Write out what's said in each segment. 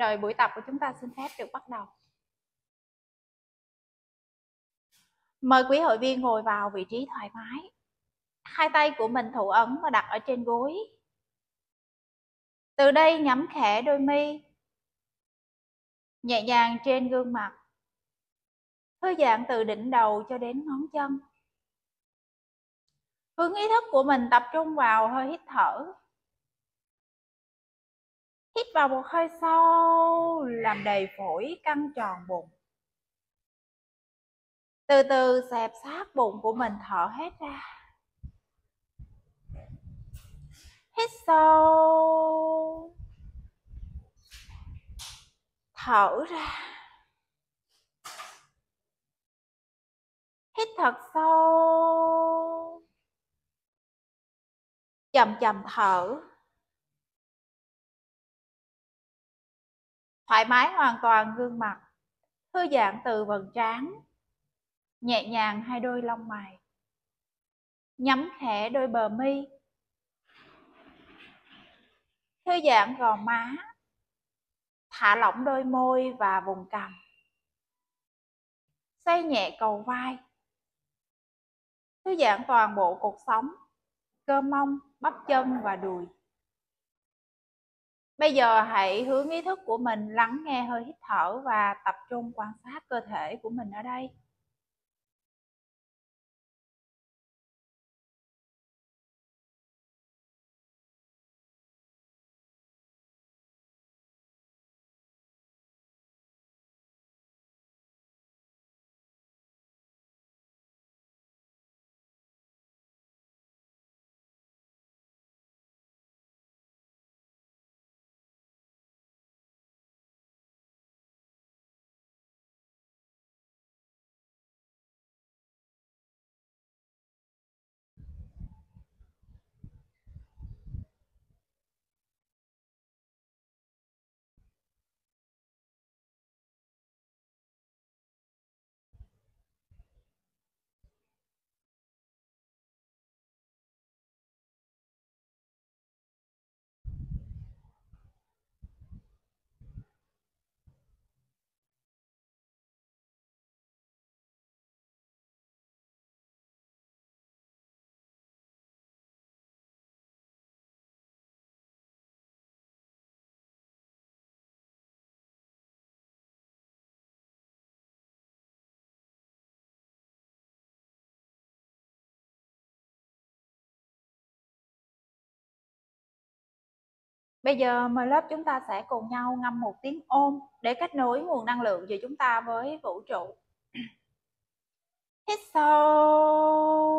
Rồi buổi tập của chúng ta xin phép được bắt đầu. Mời quý hội viên ngồi vào vị trí thoải mái. Hai tay của mình thủ ấn và đặt ở trên gối. Từ đây nhắm khẽ đôi mi. Nhẹ nhàng trên gương mặt. Thư giãn từ đỉnh đầu cho đến ngón chân. Hướng ý thức của mình tập trung vào hơi hít thở. Hít vào một hơi sâu, làm đầy phổi căng tròn bụng. Từ từ xẹp sát bụng của mình thở hết ra. Hít sâu. Thở ra. Hít thật sâu. Chậm chậm thở. Thoải mái hoàn toàn gương mặt, thư giãn từ vầng trán, nhẹ nhàng hai đôi lông mày, nhắm khẽ đôi bờ mi, thư giãn gò má, thả lỏng đôi môi và vùng cằm xoay nhẹ cầu vai, thư giãn toàn bộ cuộc sống, cơ mông, bắp chân và đùi. Bây giờ hãy hướng ý thức của mình lắng nghe hơi hít thở và tập trung quan sát cơ thể của mình ở đây. Bây giờ mời lớp chúng ta sẽ cùng nhau ngâm một tiếng ôm để kết nối nguồn năng lượng giữa chúng ta với vũ trụ. Hít sâu.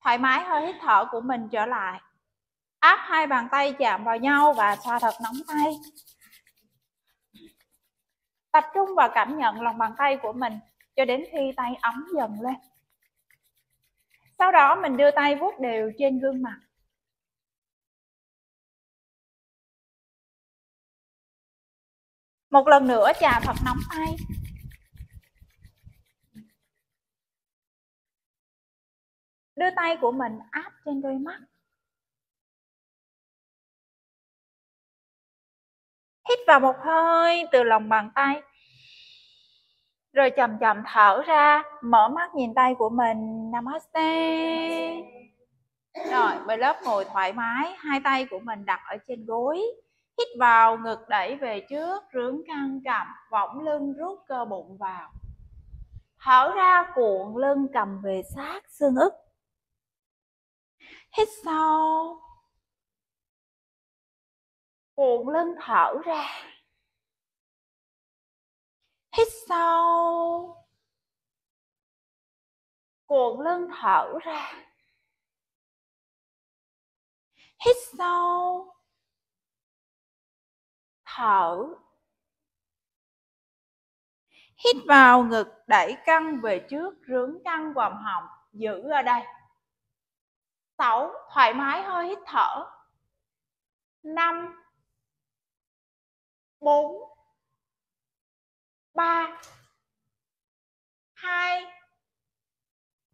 Thoải mái hơi hít thở của mình trở lại. Áp hai bàn tay chạm vào nhau và xoa thật nóng tay. Tập trung vào cảm nhận lòng bàn tay của mình cho đến khi tay ấm dần lên. Sau đó mình đưa tay vuốt đều trên gương mặt. Một lần nữa chà thật nóng tay. Đưa tay của mình áp trên đôi mắt. Hít vào một hơi từ lòng bàn tay. Rồi chậm chậm thở ra mở mắt nhìn tay của mình. Namaste. Rồi bây lớp ngồi thoải mái hai tay của mình đặt ở trên gối. Hít vào ngực đẩy về trước rướng căng cằm, võng lưng rút cơ bụng vào. Thở ra cuộn lưng cầm về sát xương ức hít sâu cuộn lưng thở ra. Hít sâu cuộn lưng thở ra. Hít sâu thở. Hít vào ngực đẩy căng về trước rướng căng quòng họng giữ ở đây 6 thoải mái hơi, hít thở. 5 4 3 2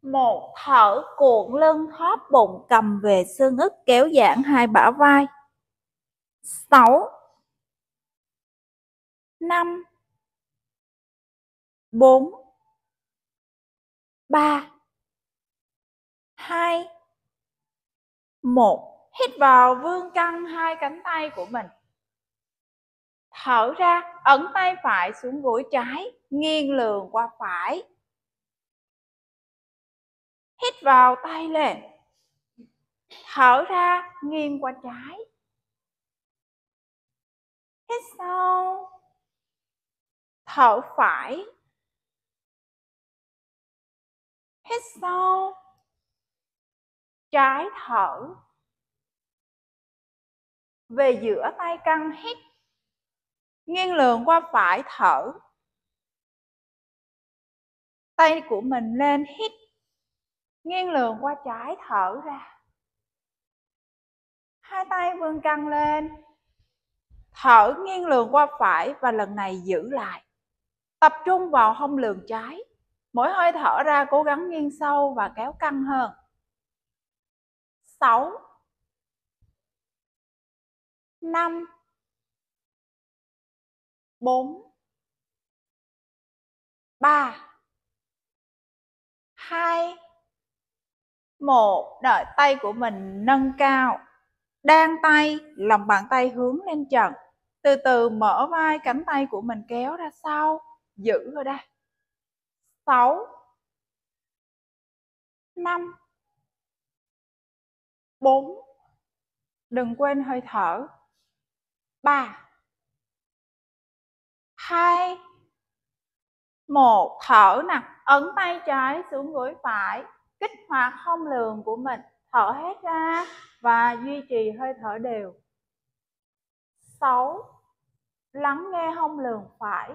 1 thở cuộn lưng thóp bụng, cầm về xương ức, kéo giãn hai bả vai. 6 5 4 3 2 một, hít vào vươn căng hai cánh tay của mình. Thở ra, ấn tay phải xuống gối trái, nghiêng lườn qua phải. Hít vào tay lên. Thở ra, nghiêng qua trái. Hít sâu. Thở phải. Hít sâu trái thở. Về giữa tay căng hít nghiêng lườn qua phải thở. Tay của mình lên hít, nghiêng lườn qua trái thở ra. Hai tay vươn căng lên, thở nghiêng lườn qua phải và lần này giữ lại. Tập trung vào hông lườn trái, mỗi hơi thở ra cố gắng nghiêng sâu và kéo căng hơn. 6 5 4 3 2 1 đợi tay của mình nâng cao, đan tay, lòng bàn tay hướng lên trần. Từ từ mở vai, cánh tay của mình kéo ra sau. Giữ ở đây. 6 5 4 Đừng quên hơi thở. 3 2 1 Thở nè. Ấn tay trái xuống gối phải. Kích hoạt không lường của mình. Thở hết ra Và duy trì hơi thở đều. 6 Lắng nghe hông lường phải.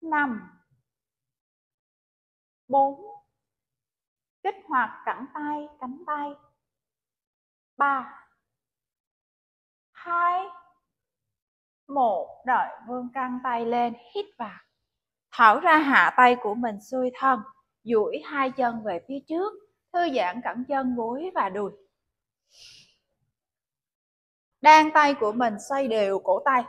5 4 Kích hoạt cẳng tay, cánh tay. 3 2 1 Đợi vươn căng tay lên, Hít vào. Thở ra hạ tay của mình xuôi thân, duỗi hai chân về phía trước, Thư giãn cẳng chân gối và đùi. Đan tay của mình xoay đều cổ tay.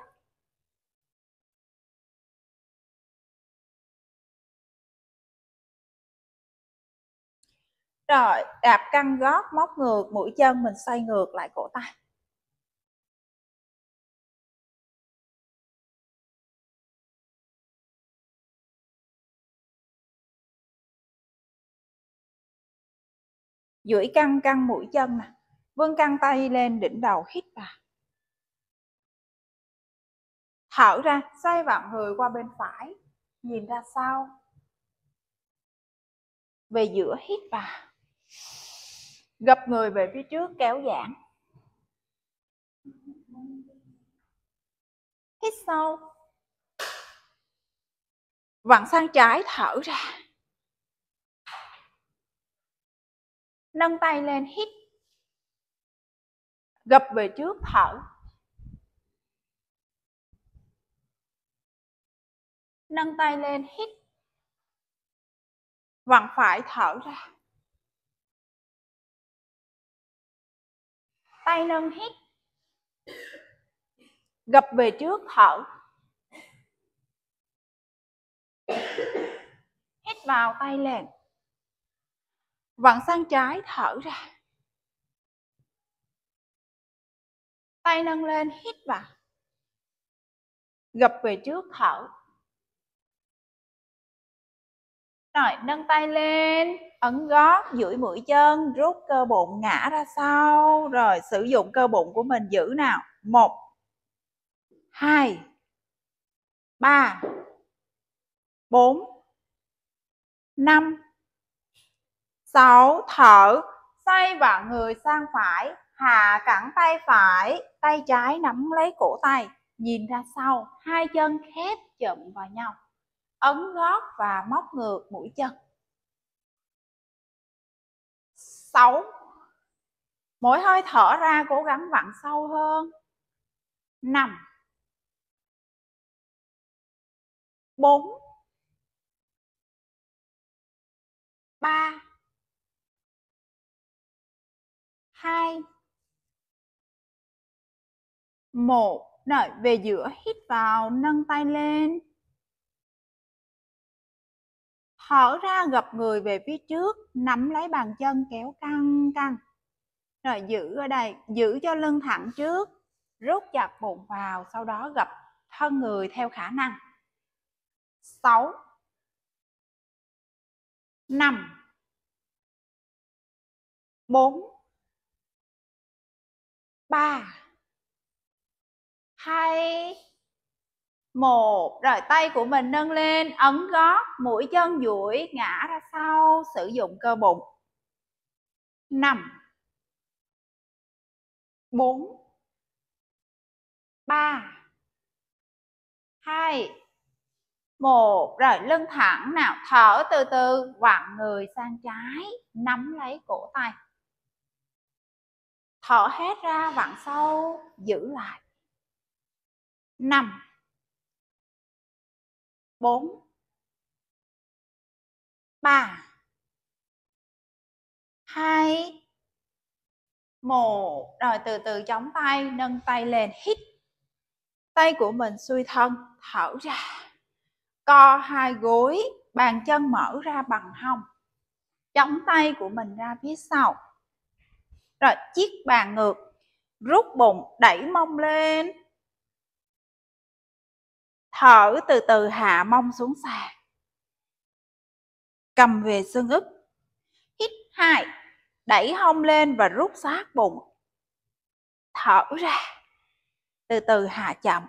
Rồi, đạp căng gót, móc ngược, mũi chân mình xoay ngược lại cổ tay. duỗi căng căng mũi chân nè. Vươn căng tay lên đỉnh đầu hít vào. Thở ra xoay vặn người qua bên phải. Nhìn ra sau. Về giữa hít vào gập người về phía trước, kéo giãn. Hít sâu. Vặn sang trái, thở ra. Nâng tay lên, hít. Gập về trước, thở. Nâng tay lên, hít. Vặn phải, thở ra. Tay nâng hít. Gập về trước, thở. Hít vào, tay lên vặn sang trái, thở ra. Tay nâng lên, hít vào. Gập về trước, thở. Rồi, nâng tay lên ấn gót duỗi mũi chân, rút cơ bụng, ngã ra sau. Rồi, sử dụng cơ bụng của mình giữ nào? Một, hai, ba, bốn, năm, sáu. Thở, xoay vặn người sang phải, hạ cẳng tay phải, tay trái nắm lấy cổ tay. Nhìn ra sau, hai chân khép chậm vào nhau. Ấn gót và móc ngược mũi chân. 6 mỗi hơi thở ra, cố gắng vặn sâu hơn. Năm. Bốn. Ba. Hai. Một. Rồi về giữa, hít vào, nâng tay lên thở ra gập người về phía trước, nắm lấy bàn chân kéo căng căng. Rồi giữ ở đây, giữ cho lưng thẳng trước, rút chặt bụng vào, sau đó gập thân người theo khả năng. 6 5 4 3 2 một, rồi tay của mình nâng lên ấn gót mũi chân duỗi ngã ra sau sử dụng cơ bụng. 5 4 3 2 một rồi lưng thẳng nào thở từ từ vặn người sang trái nắm lấy cổ tay. Thở hết ra vặn sâu giữ lại. Năm bốn. Ba. Hai. Một. Rồi từ từ chống tay, nâng tay lên, hít. Tay của mình xuôi thân, thở ra. Co hai gối, bàn chân mở ra bằng hông. Chống tay của mình ra phía sau. Rồi chiếc bàn ngược, rút bụng, đẩy mông lên thở từ từ hạ mông xuống sàn. Cầm về xương ức. Hít hai, đẩy hông lên và rút sát bụng. Thở ra. Từ từ hạ chậm.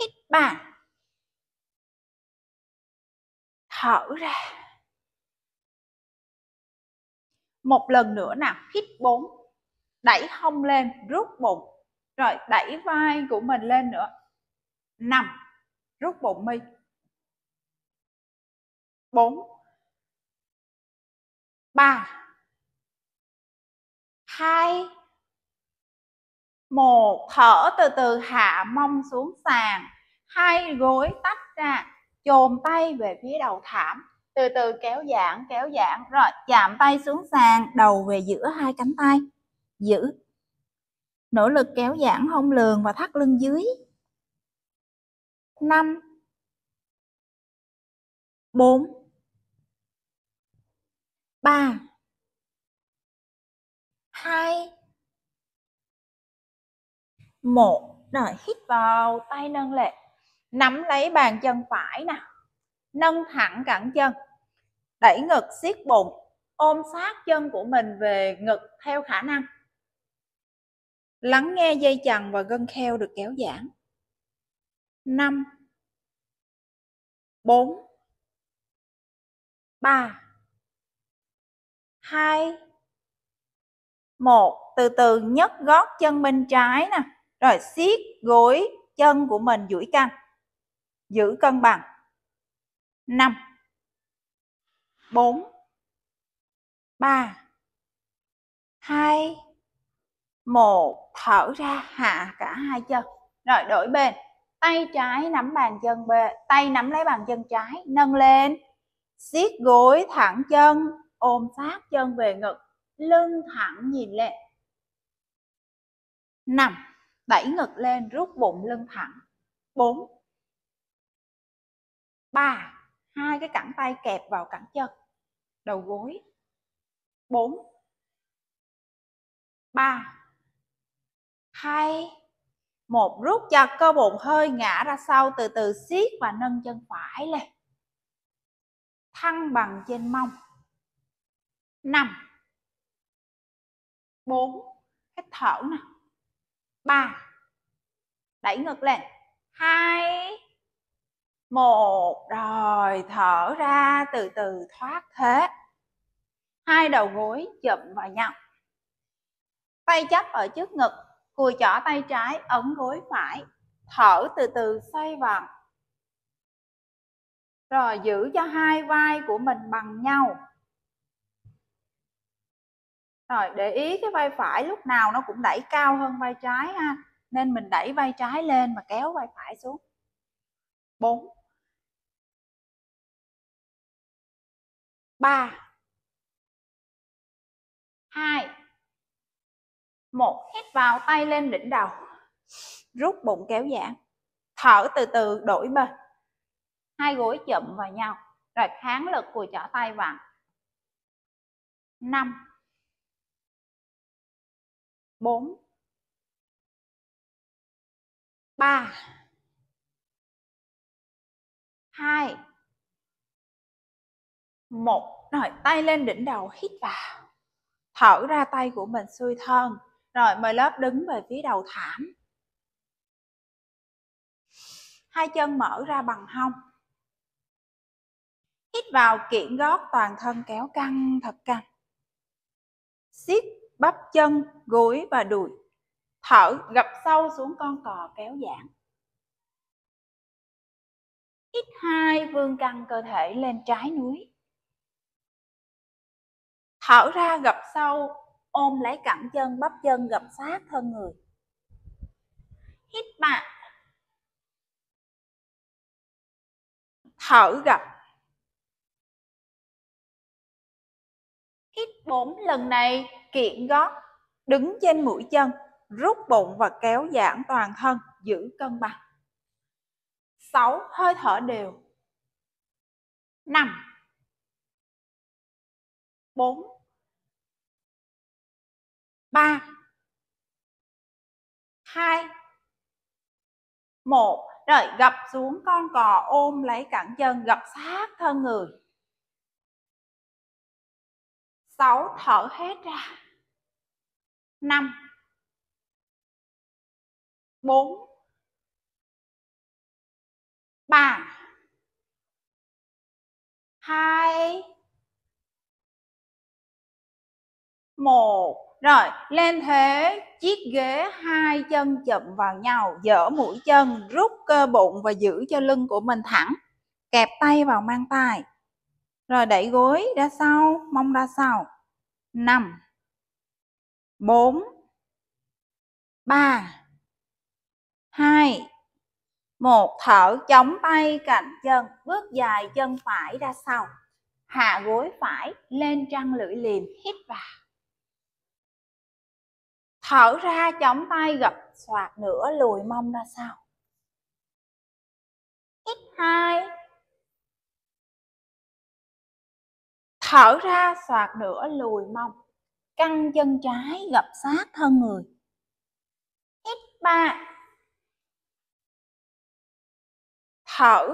Hít ba thở ra. Một lần nữa nào hít bốn, đẩy hông lên, rút bụng. Rồi đẩy vai của mình lên nữa năm. Rút bụng mi bốn. Ba. Hai. Một. Thở từ từ hạ mông xuống sàn. Hai gối tách ra. Chồm tay về phía đầu thảm. Từ từ kéo giãn kéo giãn. Rồi, chạm tay xuống sàn. Đầu về giữa hai cánh tay. Giữ. Nỗ lực kéo giãn hông lường và thắt lưng dưới năm. Bốn. Ba. Hai. Một. Rồi, hít vào tay nâng lên nắm lấy bàn chân phải nè. Nâng thẳng cẳng chân. Đẩy ngực siết bụng. Ôm sát chân của mình về ngực theo khả năng. Lắng nghe dây chằng và gân kheo được kéo giãn năm, bốn, ba, hai, một. Từ từ, nhấc gót chân bên trái nè. Rồi siết gối chân của mình duỗi căng. Giữ cân bằng. 5 4 3 2 1 thở ra, hạ cả hai chân. Rồi đổi bên tay trái nắm bàn chân bê, tay nắm lấy bàn chân trái nâng lên siết gối thẳng chân ôm sát chân về ngực lưng thẳng nhìn lên. Nằm đẩy ngực lên rút bụng lưng thẳng. Bốn. Ba. Hai cái cẳng tay kẹp vào cẳng chân đầu gối. Bốn. Ba. Hai một rút chặt cơ bụng hơi ngã ra sau, từ từ siết và nâng chân phải lên. Thăng bằng trên mông. Năm. Bốn. Hít thở nè. Ba. Đẩy ngực lên. Hai. Một. Rồi, thở ra, từ từ thoát thế. Hai đầu gối chụm vào nhau. Tay chấp ở trước ngực cùi chỏ tay trái ấn gối phải, thở từ từ xoay vòng rồi giữ cho hai vai của mình bằng nhau. Rồi để ý cái vai phải lúc nào nó cũng đẩy cao hơn vai trái ha. Nên mình đẩy vai trái lên mà kéo vai phải xuống. 4 3 2 1 hít vào tay lên đỉnh đầu. Rút bụng kéo giãn. Thở từ từ đổi bên. Hai gối chụm vào nhau rồi kháng lực của chỏ tay vào 5 4 3 2 1 rồi tay lên đỉnh đầu hít vào. Thở ra tay của mình xuôi thân rồi, mời lớp đứng về phía đầu thảm. Hai chân mở ra bằng hông. Hít vào kiện gót toàn thân kéo căng, thật căng. Siết, bắp chân, gối và đùi. Thở gập sâu xuống con cò kéo giãn. Hít hai vươn căng cơ thể lên trái núi. Thở ra gập sâu ôm lấy cẳng chân bắp chân gập sát thân người. Hít mạnh, thở gập hít bốn lần này kiện gót. Đứng trên mũi chân rút bụng và kéo giãn toàn thân giữ cân bằng. 6 hơi thở đều. 5 4 3 2 1 rồi, gập xuống con cò, ôm lấy cẳng chân, gập sát thân người. 6 thở hết ra. 5 4 3 2 1 rồi, lên thế, chiếc ghế hai chân chậm vào nhau dở mũi chân, rút cơ bụng và giữ cho lưng của mình thẳng, kẹp tay vào mang tay. Rồi, đẩy gối ra sau, mông ra sau. 5 4 3 2 1 thở chống tay cạnh chân, bước dài chân phải ra sau. Hạ gối phải lên trăng lưỡi liềm, hít vào thở ra chống tay, gập xoạc nửa lùi mông ra sau. Hít hai. Thở ra xoạc nửa lùi mông. Căng chân trái, gập sát thân người. Hít ba. Thở.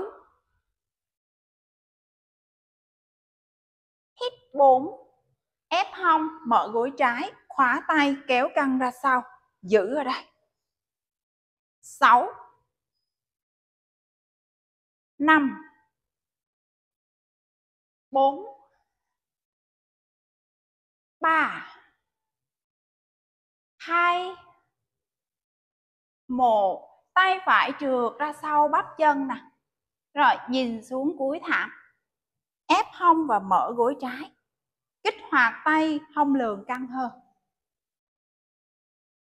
Hít bốn ép hông, mở gối trái, khóa tay, kéo căng ra sau. Giữ ở đây. 6 5 4 3 2 1 tay phải trượt ra sau bắp chân nè. Rồi, nhìn xuống cuối thảm. Ép hông và mở gối trái kích hoạt tay hông lường căng hơn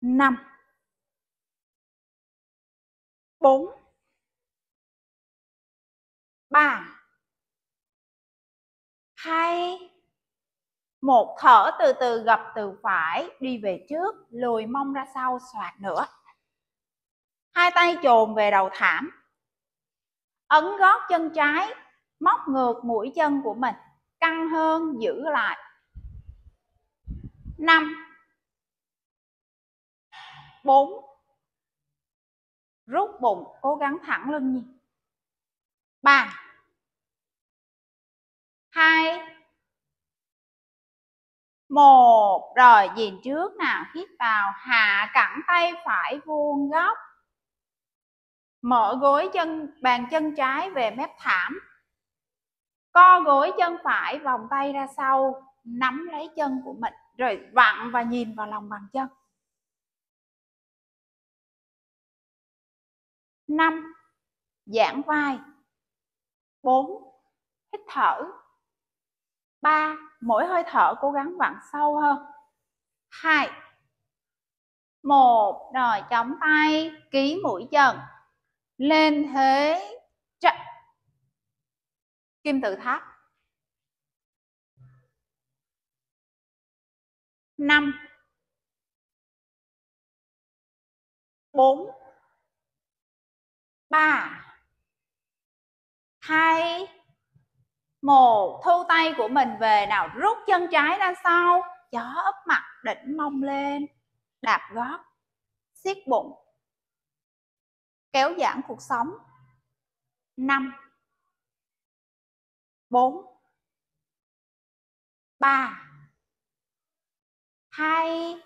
5 4 3 2 một, thở từ từ, gập từ phải, đi về trước, lùi mông ra sau xoạt nữa. Hai tay chồm về đầu thảm. Ấn gót chân trái, móc ngược mũi chân của mình căng hơn, giữ lại. 5 4 rút bụng, cố gắng thẳng lưng nhìn 3 2 một. Rồi, nhìn trước nào, hít vào, hạ cẳng tay phải vuông góc. Mở gối chân, bàn chân trái về mép thảm co gối chân phải, vòng tay ra sau, nắm lấy chân của mình, rồi vặn và nhìn vào lòng bàn chân. 5 giãn vai. 4 hít thở. 3 mỗi hơi thở cố gắng vặn sâu hơn. Hai, một, rồi chống tay, ký mũi chân. Lên thế kim tự tháp. Năm. Bốn. Ba. Hai. Một. Thu tay của mình về, nào rút chân trái ra sau. Chó ấp mặt, đỉnh mông lên. Đạp gót, siết bụng. Kéo giãn cuộc sống. Năm bốn, ba, hai,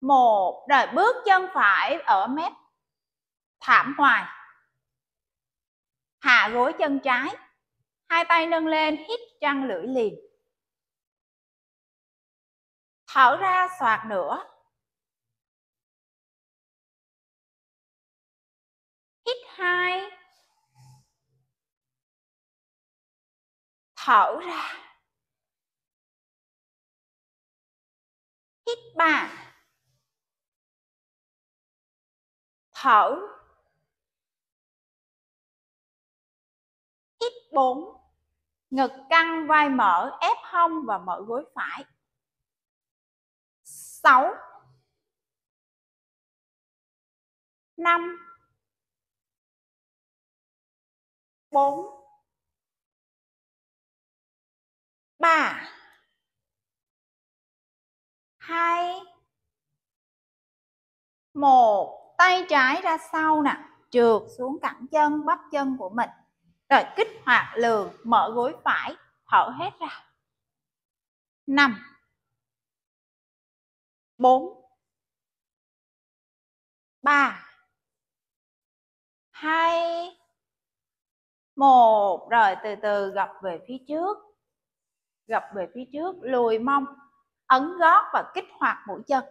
một. Rồi bước chân phải ở mép thảm ngoài hạ gối chân trái, hai tay nâng lên, hít trăng lưỡi liền. Thở ra soạt nữa hít hai thở ra. Hít ba thở. Hít bốn. Ngực, căng, vai mở, ép hông và mở gối phải. Sáu. Năm. Bốn. Ba. Hai. Một, tay trái ra sau nè, trượt xuống cẳng chân, bắp chân của mình. Rồi kích hoạt lường, mở gối phải, thở hết ra. Năm. Bốn. Ba. Hai. Một, rồi từ từ gập về phía trước gập về phía trước, lùi mông, ấn gót và kích hoạt mũi chân.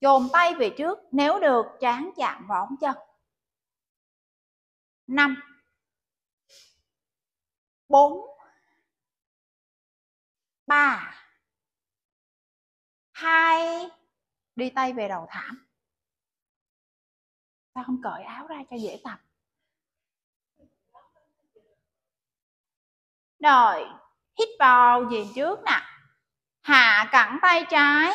Chồm tay về trước, nếu được, trán chạm vào ống chân. Năm. Bốn. Ba. Hai. Đi tay về đầu thảm. Sao không cởi áo ra cho dễ tập? Rồi hít vào về trước nè. Hạ cẳng tay trái.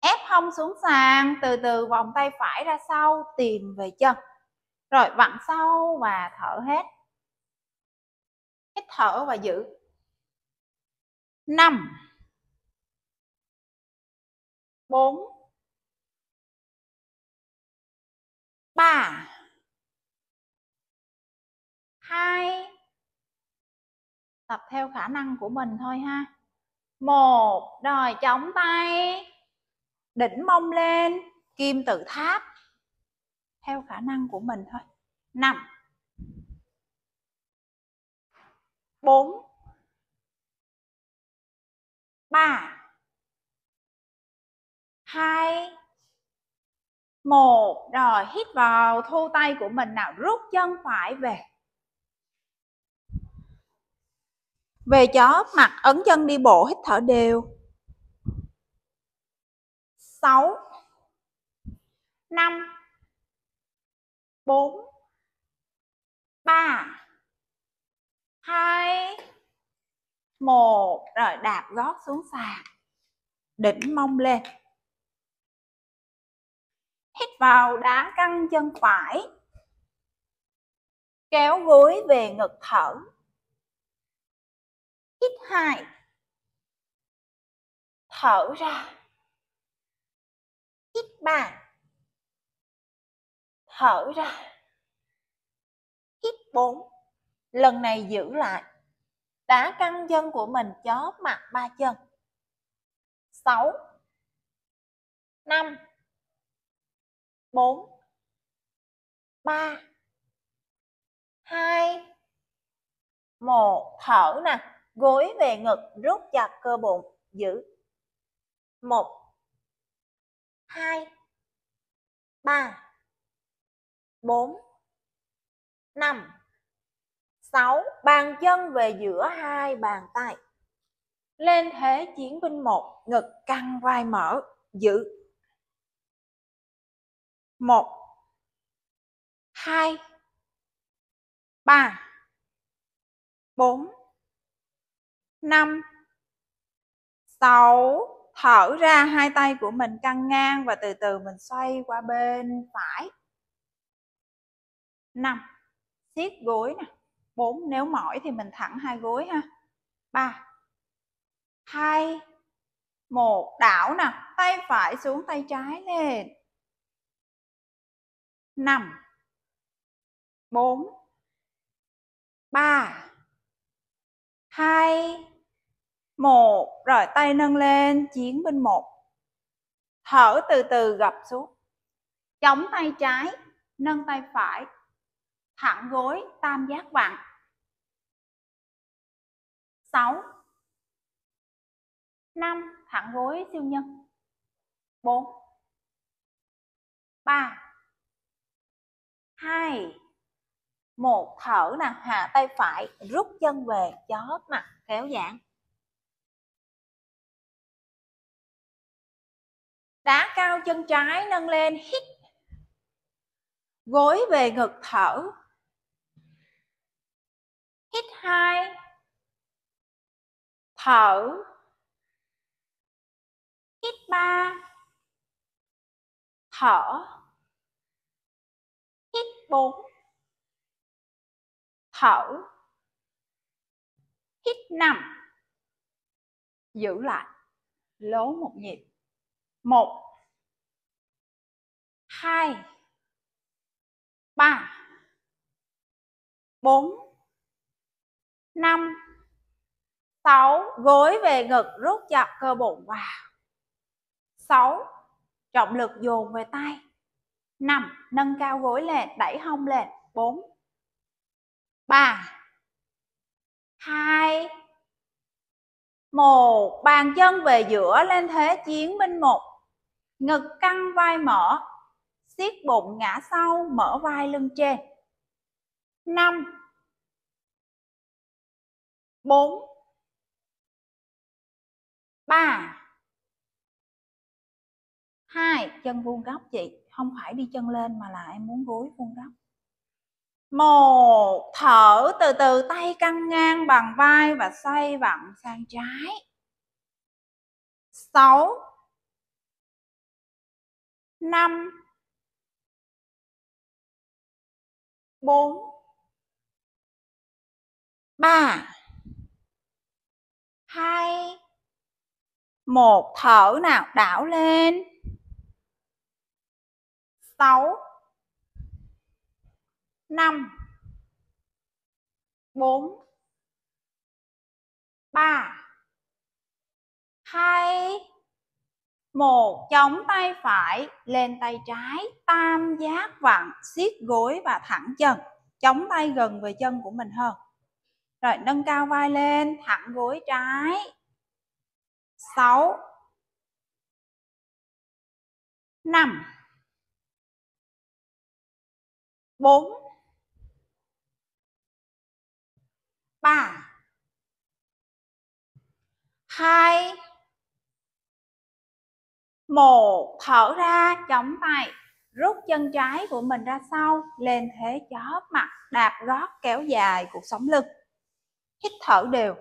Ép hông xuống sàn, từ từ vòng tay phải ra sau, tìm về chân. Rồi vặn sâu và thở hết. Hít thở và giữ. Năm. Bốn. Ba. Hai tập theo khả năng của mình thôi ha. Một, rồi chống tay. Đỉnh mông lên, kim tự tháp. Theo khả năng của mình thôi. Năm. Bốn. Ba. Hai. Một. Rồi, hít vào, thu tay của mình nào rút chân phải về. Về chó mặt ấn chân đi bộ, hít thở đều. 6 5 4 3 2 1 rồi đạp gót xuống sàn. Đỉnh mông lên. Hít vào đá căng chân phải. Kéo gối về ngực thở hít hai thở ra. Hít ba thở ra. Hít bốn. Lần này giữ lại. Đá căng chân của mình chó mặt ba chân. Sáu. Năm. Bốn. Ba. Hai. Một. Thở nè gối về ngực, rút chặt cơ bụng, giữ. Một. Hai. Ba. Bốn. Năm. Sáu. Bàn chân về giữa hai bàn tay. Lên thế chiến binh một, ngực căng vai mở, giữ. Một. Hai. Ba. Bốn năm. Sáu. Thở ra hai tay của mình căng ngang và từ từ mình xoay qua bên phải. Năm. Siết gối nè. Bốn, nếu mỏi thì mình thẳng hai gối ha. Ba. Hai. Một, đảo nè. Tay phải xuống, tay trái lên. Năm. Bốn. Ba. Hai một, rồi tay nâng lên, chiến bên một. Thở từ từ gập xuống. Chống tay trái, nâng tay phải. Thẳng gối, tam giác vặn sáu. Năm, thẳng gối, siêu nhân. Bốn. Ba. Hai. Một, thở nè, hạ tay phải, rút chân về, chóp mặt kéo giãn. Đá cao chân trái nâng lên, hít, gối về ngực thở. Hít hai, thở. Hít ba, thở. Hít bốn, thở. Hít năm, giữ lại, lố một nhịp một. Hai. Ba. Bốn. Năm. Sáu. Gối về ngực, rút chặt cơ bụng. Vào sáu. Trọng lực dồn về tay. Năm. Nâng cao gối lên, đẩy hông lên. Bốn. Ba. Hai. Một. Bàn chân về giữa, lên thế chiến binh một ngực căng vai mở, siết bụng ngã sau, mở vai lưng trên. Năm. Bốn. Ba. Hai, chân vuông góc chị. Không phải đi chân lên mà là em muốn gối vuông góc. Một, thở từ từ tay căng ngang bằng vai và xoay vặn sang trái. Sáu năm. Bốn. Ba. Hai. Một thở nào đảo lên. Sáu. Năm. Bốn. Ba. Hai một, chống tay phải, lên tay trái, tam giác vặn, siết gối và thẳng chân. Chống tay gần về chân của mình hơn. Rồi, nâng cao vai lên, thẳng gối trái. Sáu. Năm. Bốn. Ba. Hai một thở ra, chống tay, rút chân trái của mình ra sau, lên thế chóp mặt, đạp gót kéo dài cuộc sống lưng. Hít thở đều.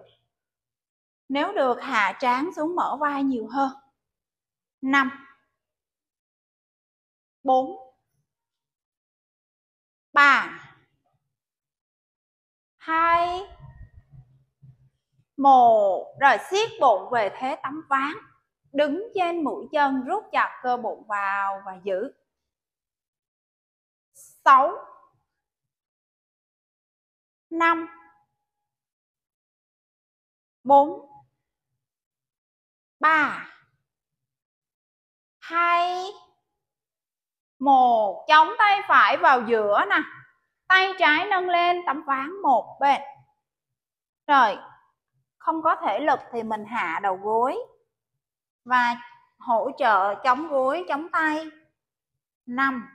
Nếu được, hạ trán xuống mở vai nhiều hơn. Năm. Bốn. Ba. Hai. Một. Rồi siết bụng về thế tắm ván đứng trên mũi chân, rút chặt cơ bụng vào và giữ. Sáu. Năm. Bốn. Ba. Hai. Một. Chống tay phải vào giữa nè. Tay trái nâng lên, tấm ván một bên. Rồi, không có thể lực thì mình hạ đầu gối và hỗ trợ chống gối chống tay. 5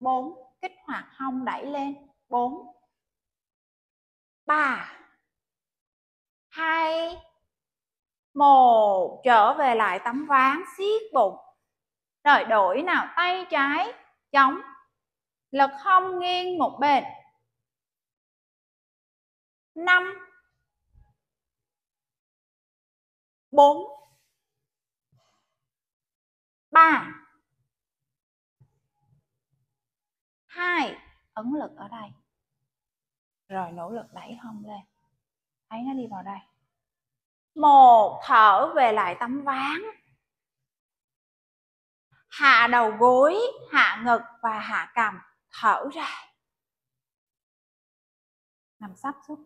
4 kích hoạt hông đẩy lên. 4 3 2 một. Trở về lại tấm ván siết bụng. Rồi đổi nào, tay trái, chống. Lực hông nghiêng một bên. Năm. Bốn. Ba. Hai. Ấn lực ở đây. Rồi, nỗ lực đẩy hông lên. Thấy nó đi vào đây. Một, thở về lại tấm ván. Hạ đầu gối, hạ ngực và hạ cằm, thở ra. Nằm sắp xuống.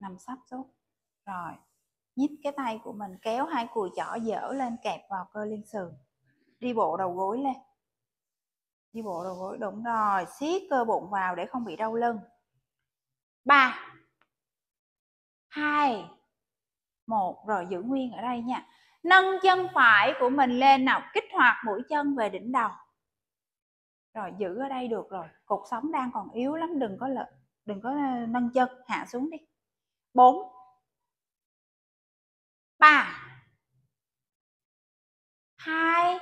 Nằm sắp xuống. Rồi nhích cái tay của mình, kéo hai cùi chỏ dở lên, kẹp vào cơ liên sườn. Đi bộ đầu gối lên. Đi bộ đầu gối, đúng rồi, siết cơ bụng vào để không bị đau lưng. Ba, hai, một, rồi giữ nguyên ở đây nha. Nâng chân phải của mình lên nào, kích hoạt mũi chân về đỉnh đầu. Rồi giữ ở đây được rồi, cột sống đang còn yếu lắm, đừng có lợi đừng có ờ, nâng chân, hạ xuống đi. Bốn ba, hai,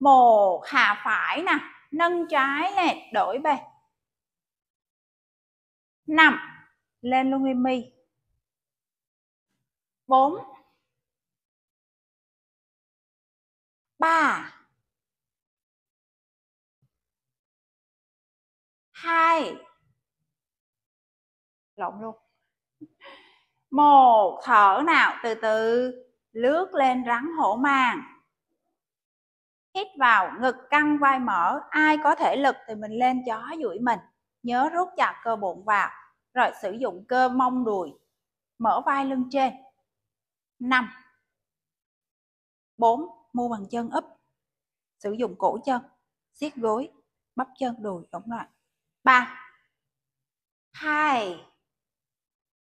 một. Hạ phải nè, nâng trái lên đổi về năm, lên luôn mi. Bốn, ba, hai, lộn luôn một, thở nào? Từ từ. Lướt lên rắn hổ mang hít vào, ngực căng vai mở. Ai có thể lực thì mình lên chó duỗi mình. Nhớ rút chặt cơ bụng vào. Rồi sử dụng cơ mông đùi. Mở vai lưng trên. 5 4 mua bằng chân úp. Sử dụng cổ chân. Siết gối. Bắp chân đùi đúng rồi 3 2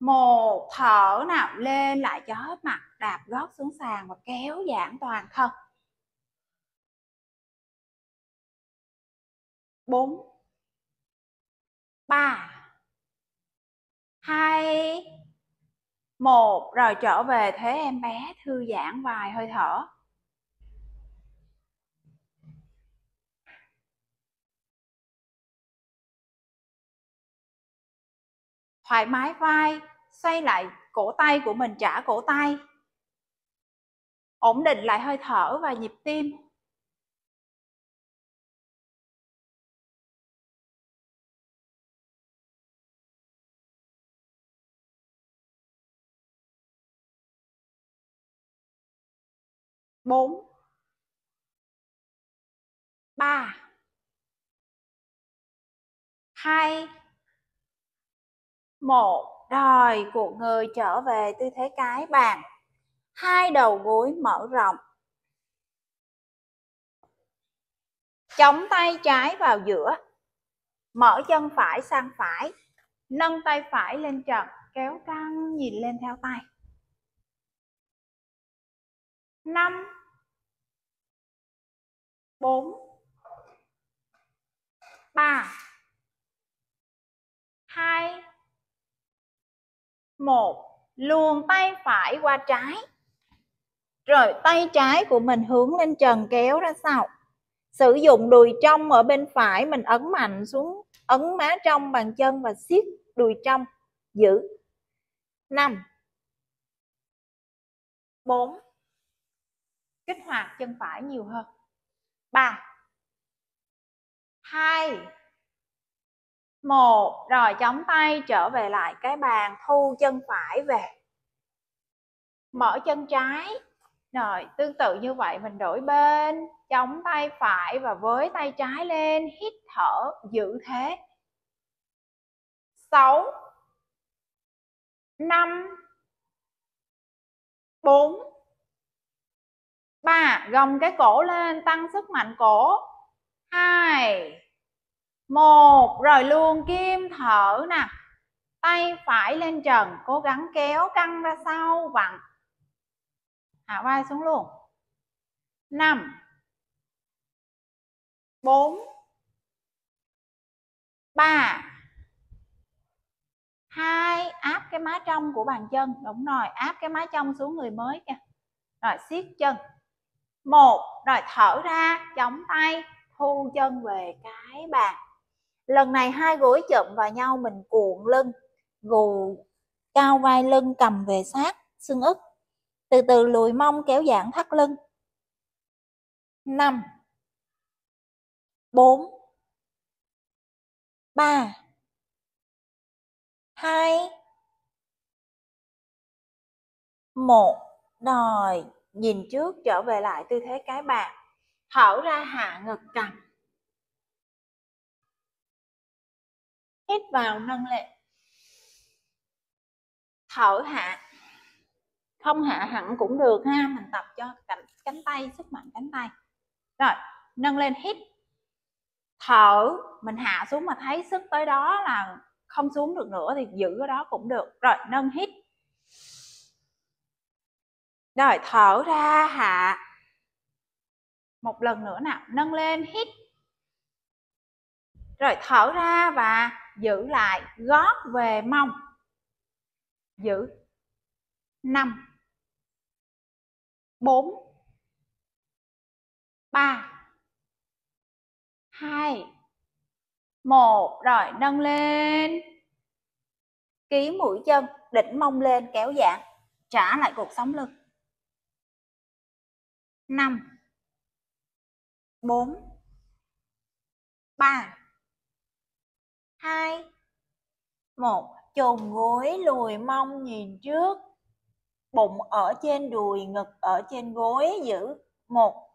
một, thở nào lên lại cho hết mặt, đạp gót xuống sàn và kéo giãn toàn thân. Bốn, ba, hai, một, rồi trở về thế em bé thư giãn vài hơi thở. Thoải mái vai, xoay lại cổ tay của mình, trả cổ tay. Ổn định lại hơi thở và nhịp tim. Bốn. Ba. Hai một rồi cuộn người trở về tư thế cái bàn. Hai đầu gối mở rộng. Chống tay trái vào giữa. Mở chân phải sang phải. Nâng tay phải lên trần, kéo căng nhìn lên theo tay. Năm. Bốn. Ba. Hai một, luồn tay phải qua trái. Rồi tay trái của mình hướng lên trần kéo ra sau. Sử dụng đùi trong ở bên phải mình ấn mạnh xuống, ấn má trong bàn chân và siết đùi trong. Giữ. 5 4 kích hoạt chân phải nhiều hơn. 3 2 một, rồi chống tay trở về lại cái bàn thu chân phải về. Mở chân trái. Rồi, tương tự như vậy mình đổi bên. Chống tay phải và với tay trái lên, hít thở, giữ thế. 6 5 4 3 gồng cái cổ lên, tăng sức mạnh cổ. 2 một, rồi luôn kim thở nè. Tay phải lên trần, cố gắng kéo căng ra sau, vặn. Hạ vai xuống luôn năm. Bốn. Ba. Hai, áp cái má trong của bàn chân. Đúng rồi, áp cái má trong xuống người mới kìa. Rồi siết chân. Một, rồi thở ra, chống tay, thu chân về cái bàn lần này hai gối chậm vào nhau, mình cuộn lưng, gù cao vai lưng cầm về sát, xương ức. Từ từ lùi mông kéo giãn thắt lưng. Năm. Bốn. Ba. Hai. Một. Rồi, nhìn trước trở về lại tư thế cái bàn. Thở ra hạ ngực cằm. Hít vào nâng lên. Thở hạ. Không hạ hẳn cũng được ha mình tập cho cánh, cánh tay sức mạnh cánh tay. Rồi nâng lên hít. Thở mình hạ xuống mà thấy sức tới đó là không xuống được nữa thì giữ cái đó cũng được. Rồi nâng hít. Rồi thở ra hạ. Một lần nữa nào nâng lên hít. Rồi thở ra và giữ lại gót về mông. Giữ. Năm. Bốn. Ba. Hai. Một. Rồi, nâng lên. Ký mũi chân, đỉnh mông lên, kéo giãn, trả lại cuộc sống lưng. Năm. Bốn. Ba hai. Một, chồn gối lùi mông nhìn trước. Bụng ở trên đùi, ngực ở trên gối, giữ. Một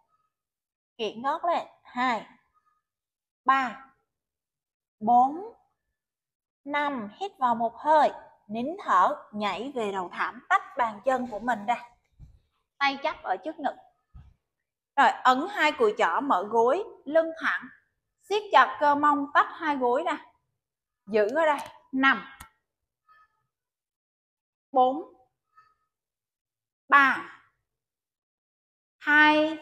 kiện ngót lên. Hai. Ba. Bốn. Năm, hít vào một hơi, nín thở, nhảy về đầu thảm, tách bàn chân của mình ra. Tay chắp ở trước ngực. Rồi, ấn hai cùi chỏ mở gối, lưng thẳng. Siết chặt cơ mông, tách hai gối ra giữ ở đây. Năm. Bốn. Ba. Hai.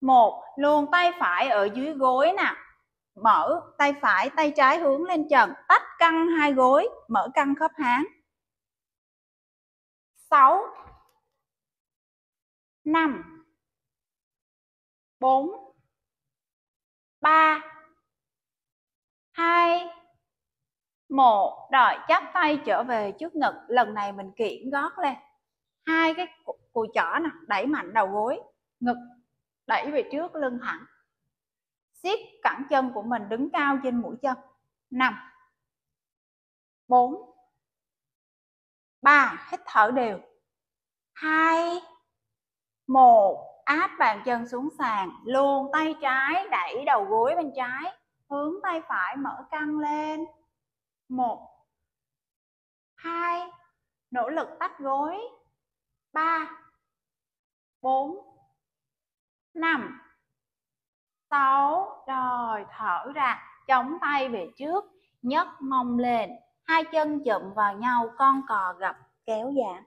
Một. Luồn tay phải ở dưới gối nè. Mở tay phải, tay trái hướng lên trần. Tách căng hai gối, mở căng khớp háng. 6 5 4 3 2 một, rồi chắp tay trở về trước ngực. Lần này mình kiển gót lên. Hai cái cùi chỏ nè đẩy mạnh đầu gối. Ngực đẩy về trước lưng thẳng. Siết cẳng chân của mình đứng cao trên mũi chân. 5 4 3 hít thở đều. 2 1 áp bàn chân xuống sàn luồn tay trái đẩy đầu gối bên trái hướng tay phải mở căng lên. 1 2 nỗ lực tách gối. 3 4 5 6 rồi, thở ra. Chống tay về trước. Nhấc mông lên. Hai chân chụm vào nhau. Con cò gập, kéo giãn.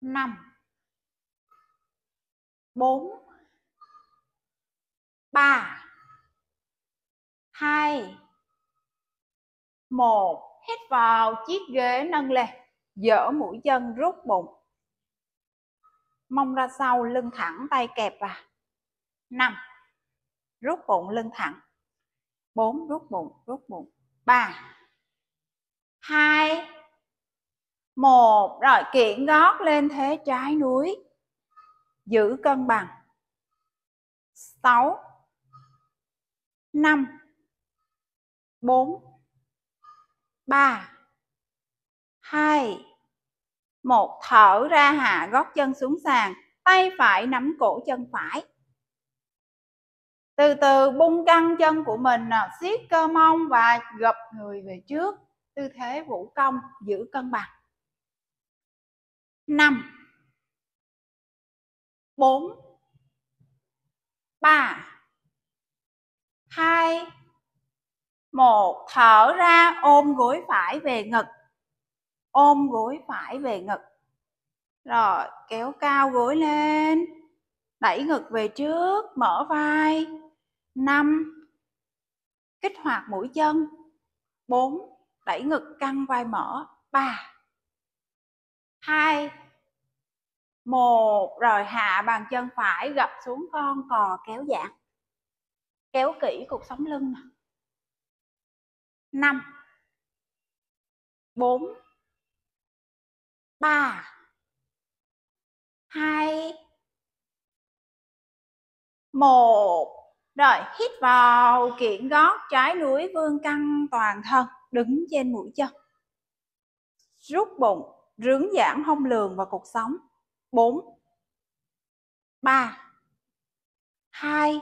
5 4 3 2 1 hít vào chiếc ghế nâng lên, dỡ mũi chân rút bụng. Mông ra sau lưng thẳng tay kẹp vào. Năm, rút bụng lưng thẳng. Bốn, rút bụng rút bụng. Ba. Hai. Một, rồi kiện gót lên thế trái núi. Giữ cân bằng. Sáu. Năm bốn, ba, hai, một, thở ra hạ gót chân xuống sàn, tay phải nắm cổ chân phải. Từ từ bung căng chân của mình à, siết cơ mông và gập người về trước. Tư thế vũ công giữ cân bằng. Năm, bốn, ba, hai một, thở ra, ôm gối phải về ngực. Ôm gối phải về ngực. Rồi, kéo cao gối lên. Đẩy ngực về trước, mở vai. Năm, kích hoạt mũi chân. Bốn, đẩy ngực căng vai mở. 3 2 1 rồi hạ bàn chân phải gập xuống con cò kéo giãn. Kéo kỹ cuộc sống lưng nè. 5 4 3 2 1 rồi, hít vào, kiện gót trái núi vương căng toàn thân, đứng trên mũi chân. Rút bụng, rướng giãn hông lường và cột sống. 4 3 2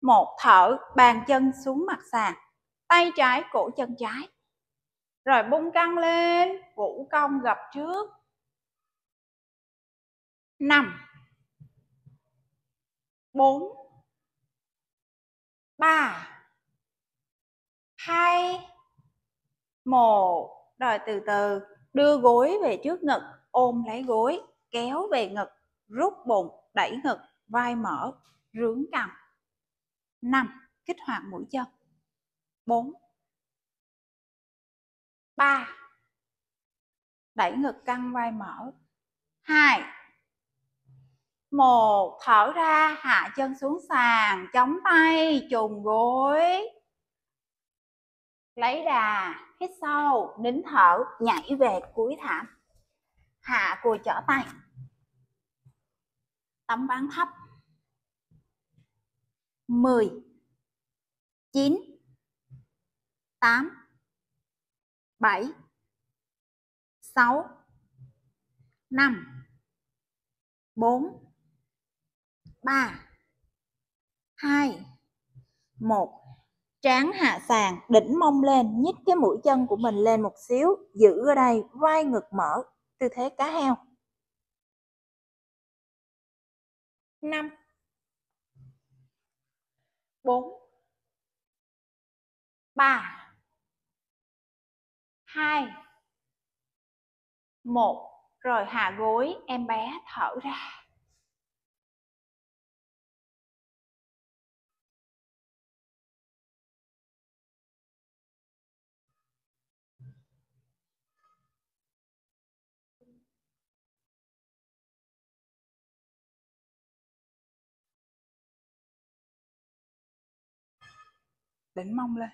1 thở, bàn chân xuống mặt sàn tay trái, cổ chân trái. Rồi bung căng lên, vũ cong gập trước. 5 4 3 2 1 rồi từ từ, đưa gối về trước ngực, ôm lấy gối, kéo về ngực, rút bụng, đẩy ngực, vai mở, rướng cằm. Năm. Kích hoạt mũi chân. 4 3 đẩy ngực căng vai mở 2 1 thở ra, hạ chân xuống sàn, chống tay trùng gối, lấy đà, hít sâu, nín thở, nhảy về cuối thảm, hạ cùi trở tay, tấm ván thấp 10 9 8 7 6 5 4 3 2 1 Trán hạ sàn, đỉnh mông lên, nhích cái mũi chân của mình lên một xíu, giữ ở đây, vai ngực mở, tư thế cá heo. 5 4 3 2 1 Rồi hạ gối, em bé thở ra. đỉnh mông lên.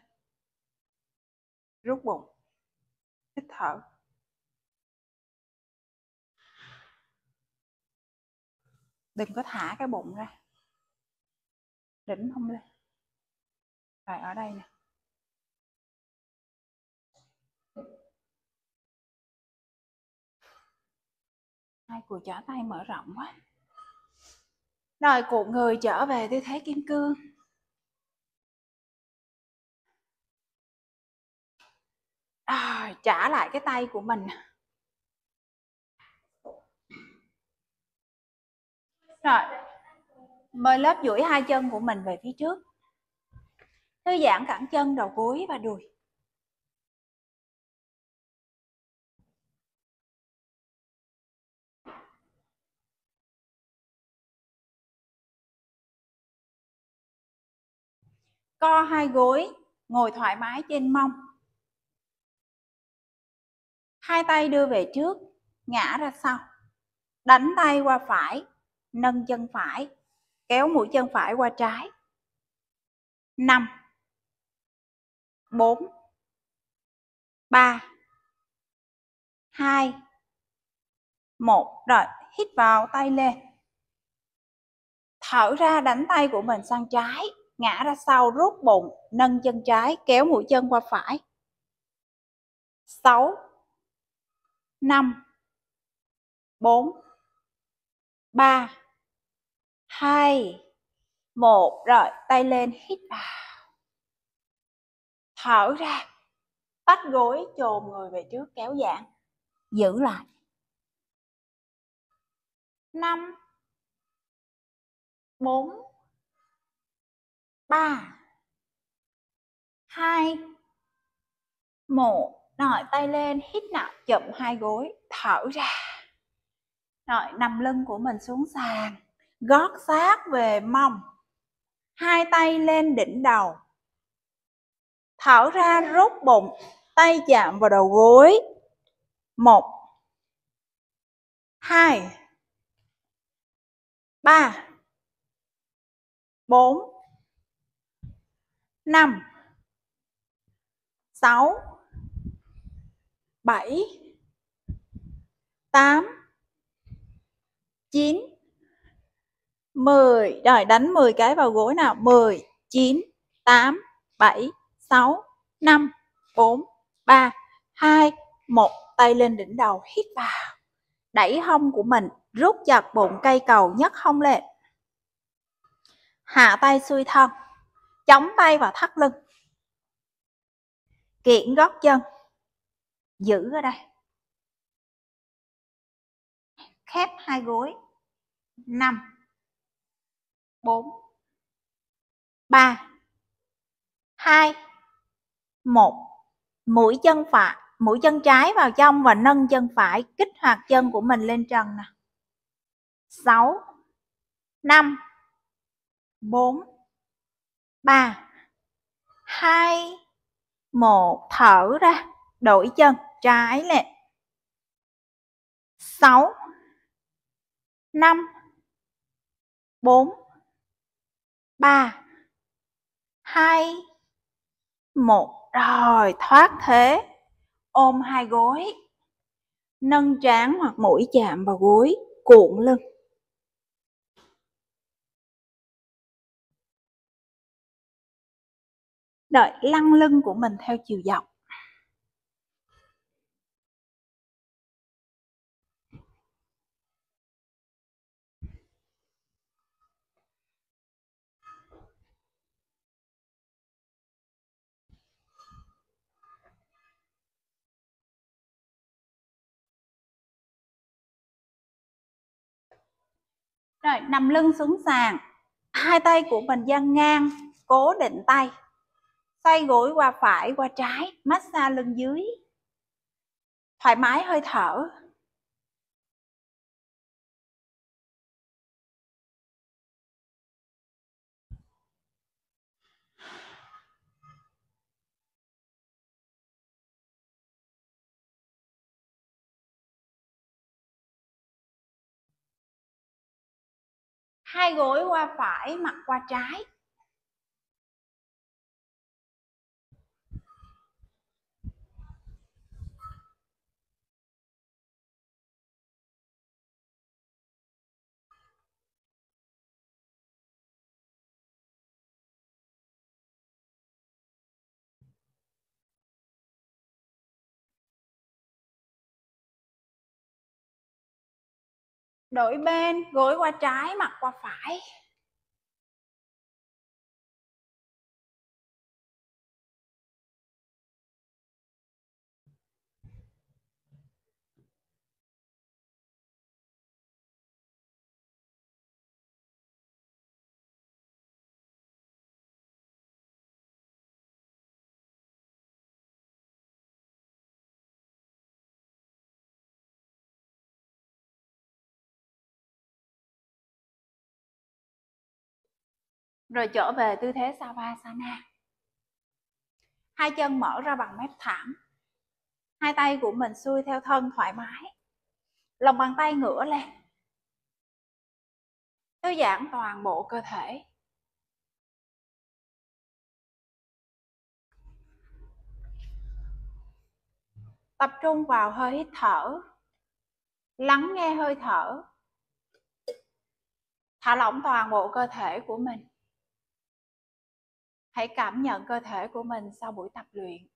Rút bụng hít thở đừng có thả cái bụng ra. Đỉnh không lên. Rồi, ở đây nè. Hai cùi chỏ tay mở rộng quá. Rồi cuộn người trở về tư thế kim cương. À, trả lại cái tay của mình. Rồi mời lớp duỗi hai chân của mình về phía trước. Thư giãn cẳng chân đầu gối và đùi. Co hai gối ngồi thoải mái trên mông hai tay đưa về trước, ngã ra sau. Đánh tay qua phải, nâng chân phải, kéo mũi chân phải qua trái. 5 4 3 2 1 rồi, hít vào tay lên. Thở ra, đánh tay của mình sang trái, ngã ra sau, rút bụng, nâng chân trái, kéo mũi chân qua phải. 6 5 4 3 2 1 rồi, tay lên, hít vào. Thở ra. Tách gối, chồm người về trước, kéo giãn. Giữ lại. 5 4 3 2 1 rồi, tay lên, hít nặng chậm hai gối, thở ra. Rồi, nằm lưng của mình xuống sàn, gót sát về mông. Hai tay lên đỉnh đầu. Thở ra, rút bụng, tay chạm vào đầu gối. Một, hai, ba, bốn, năm, sáu bảy, tám, chín, mười. Rồi, đánh 10 cái vào gối nào? Mười, chín, tám, bảy, sáu, năm, bốn, ba, hai, một. Tay lên đỉnh đầu, hít vào. Đẩy hông của mình, rút chặt bụng cây cầu nhấc hông lên. Hạ tay xuôi thân, chống tay vào thắt lưng. Kiện gót chân giữ ở đây. Khép hai gối. Năm. Bốn. Ba. Hai. Một. Mũi chân phải, mũi chân trái vào trong và nâng chân phải, kích hoạt chân của mình lên trần nè. Sáu. Năm. Bốn. Ba. Hai. Một. Thở ra đổi chân, trái lên sáu, năm, bốn, ba, hai, một. Rồi, thoát thế. Ôm hai gối, nâng trán hoặc mũi chạm vào gối, cuộn lưng. Đợi lăn lưng của mình theo chiều dọc. Rồi, nằm lưng xuống sàn. Hai tay của mình dang ngang, cố định tay. Xoay gối qua phải, qua trái, massage lưng dưới. Thoải mái hơi thở. Hai gối qua phải mặt qua trái. Đổi bên gối qua trái mặt qua phải. Rồi trở về tư thế Savasana. Hai chân mở ra bằng mép thảm, Hai tay của mình xuôi theo thân thoải mái. Lòng bàn tay ngửa lên. Thư giãn toàn bộ cơ thể. Tập trung vào hơi hít thở. Lắng nghe hơi thở. Thả lỏng toàn bộ cơ thể của mình hãy cảm nhận cơ thể của mình sau buổi tập luyện.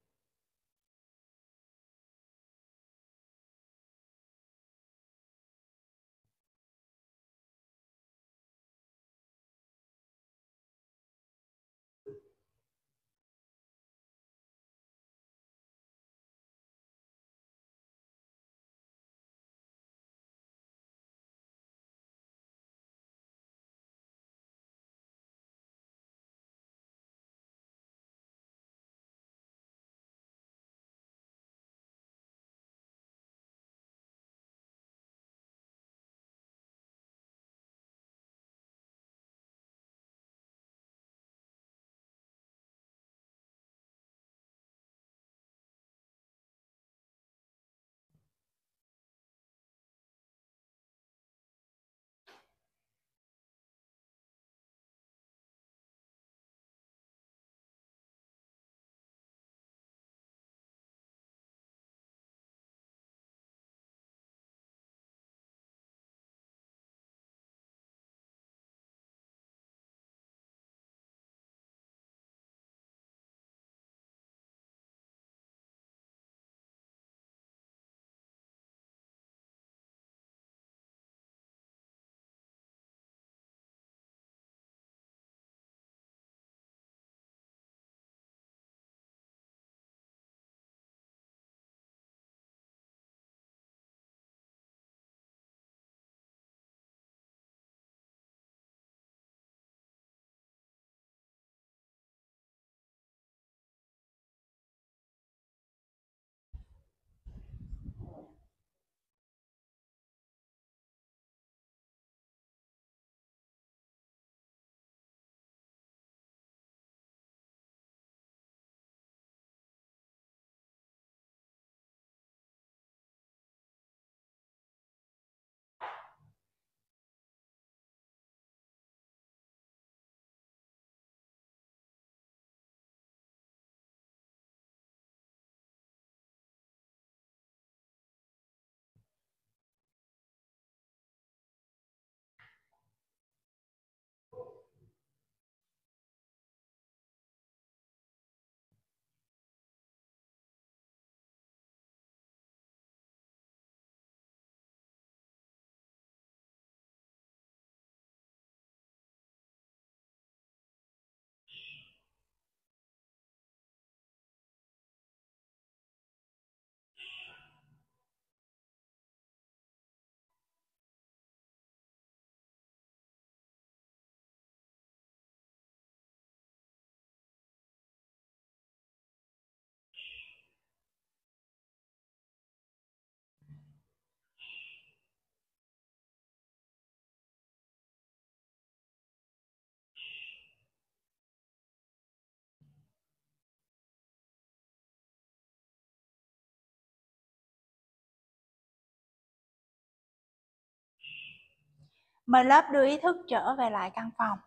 Lớp đưa ý thức trở về lại căn phòng.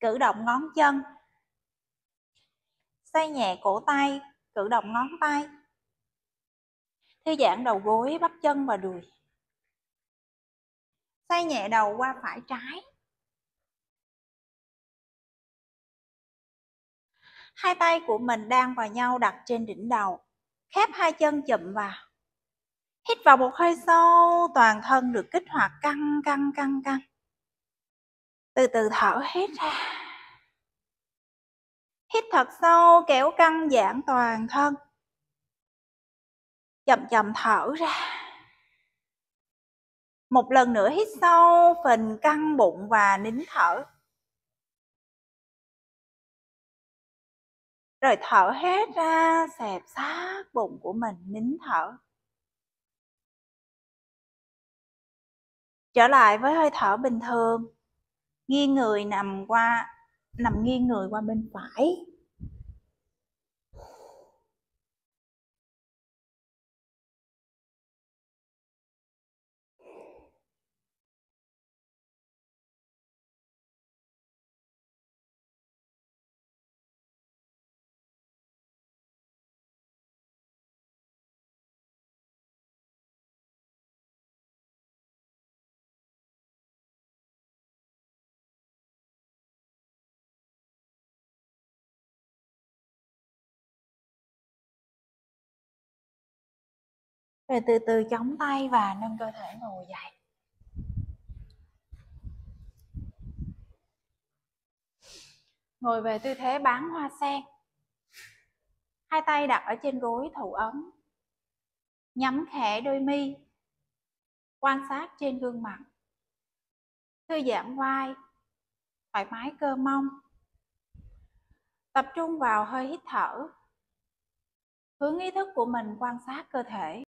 Cử động ngón chân. Xoay nhẹ cổ tay, cử động ngón tay. Thư giãn đầu gối, bắp chân và đùi. Xoay nhẹ đầu qua phải trái. Hai tay của mình đang vào nhau đặt trên đỉnh đầu. Khép hai chân chụm vào. Hít vào một hơi sâu, toàn thân được kích hoạt căng căng căng căng. Từ từ thở hết ra. Hít thật sâu, kéo căng giãn toàn thân. Chậm chậm thở ra. Một lần nữa hít sâu, phình căng bụng và nín thở. Rồi thở hết ra, xẹp sát bụng của mình, nín thở. Trở lại với hơi thở bình thường. Nghiêng người nằm qua, nằm nghiêng người qua bên phải. Rồi từ từ chống tay và nâng cơ thể ngồi dậy. Ngồi về tư thế bán hoa sen. Hai tay đặt ở trên gối thủ ấm. Nhắm khẽ đôi mi. Quan sát trên gương mặt. Thư giãn vai. Thoải mái cơ mông. Tập trung vào hơi hít thở. Hướng ý thức của mình quan sát cơ thể.